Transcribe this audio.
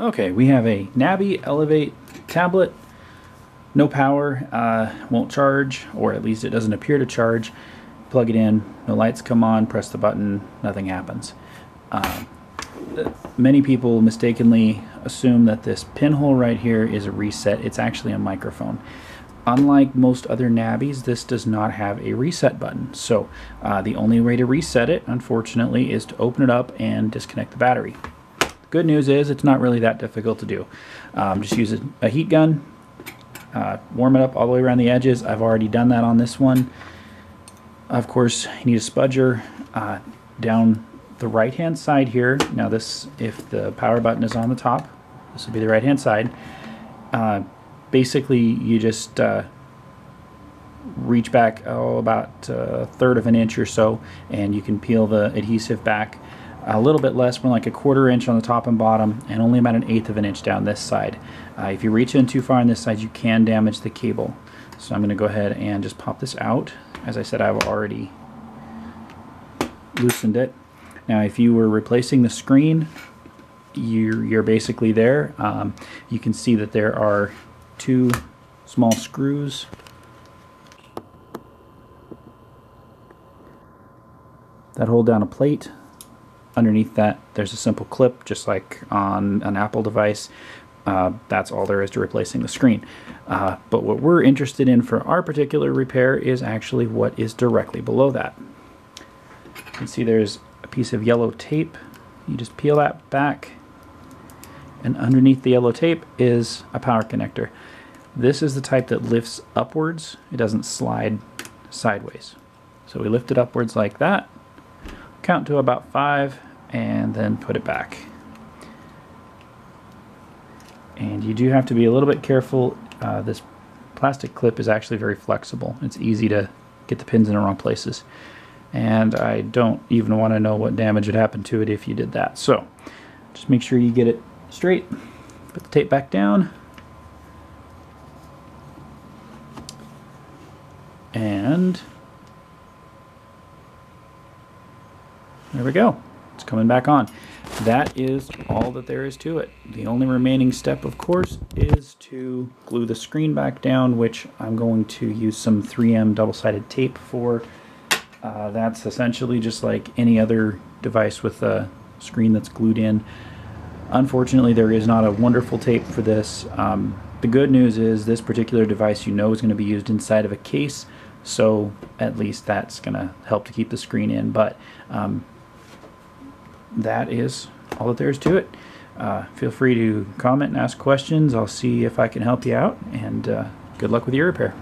Okay, we have a Nabi Elev-8 tablet. No power, uh, won't charge, or at least it doesn't appear to charge. Plug it in, no lights come on, press the button, nothing happens. Uh, many people mistakenly assume that this pinhole right here is a reset. It's actually a microphone. Unlike most other Nabis, this does not have a reset button. So uh, the only way to reset it, unfortunately, is to open it up and disconnect the battery. Good news is it's not really that difficult to do. Um, just use a, a heat gun, uh, warm it up all the way around the edges. I've already done that on this one. Of course, you need a spudger uh, down the right hand side here. Now this, if the power button is on the top, this will be the right hand side. Uh, basically, you just uh, reach back oh, about a third of an inch or so and you can peel the adhesive back a little bit less, more like a quarter inch on the top and bottom, and only about an eighth of an inch down this side. Uh, if you reach in too far on this side, you can damage the cable. So I'm going to go ahead and just pop this out. As I said, I've already loosened it. Now, if you were replacing the screen, you're, you're basically there. Um, you can see that there are two small screws that hold down a plate Underneath that, there's a simple clip, just like on an Apple device. Uh, that's all there is to replacing the screen. Uh, but what we're interested in for our particular repair is actually what is directly below that. You can see there's a piece of yellow tape. You just peel that back, and underneath the yellow tape is a power connector. This is the type that lifts upwards. It doesn't slide sideways. So we lift it upwards like that, count to about five, and then put it back. And you do have to be a little bit careful. Uh, this plastic clip is actually very flexible. It's easy to get the pins in the wrong places. And I don't even want to know what damage would happen to it if you did that. So just make sure you get it straight. Put the tape back down. And there we go. It's coming back on. That is all that there is to it. The only remaining step, of course, is to glue the screen back down, which I'm going to use some 3M double-sided tape for. Uh, that's essentially just like any other device with a screen that's glued in. Unfortunately, there is not a wonderful tape for this. Um, the good news is this particular device you know is going to be used inside of a case, so at least that's going to help to keep the screen in. But um, that is all that there is to it. Uh, feel free to comment and ask questions. I'll see if I can help you out, and uh, good luck with your repair.